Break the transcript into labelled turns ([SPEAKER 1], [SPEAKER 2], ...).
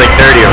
[SPEAKER 1] like 30 or